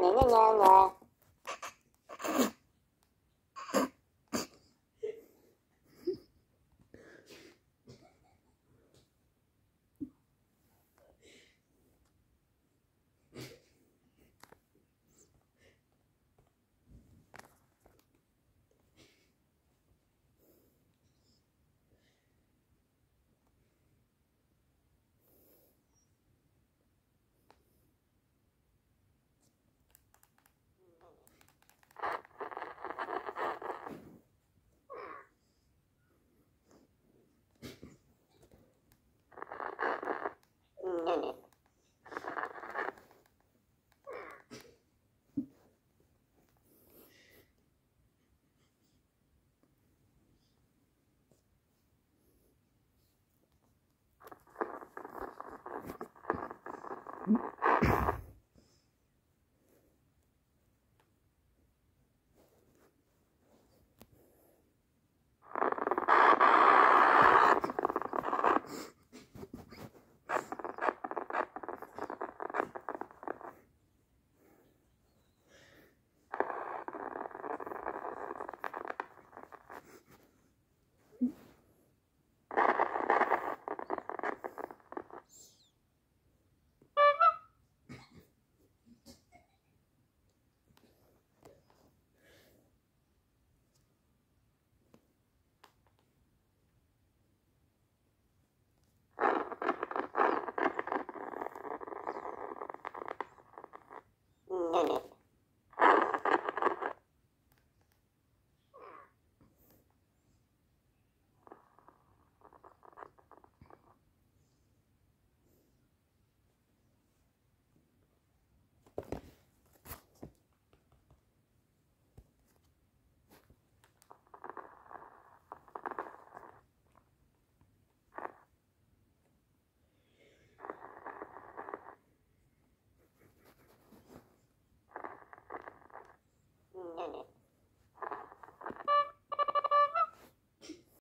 nha nha nha nha Mm-hmm.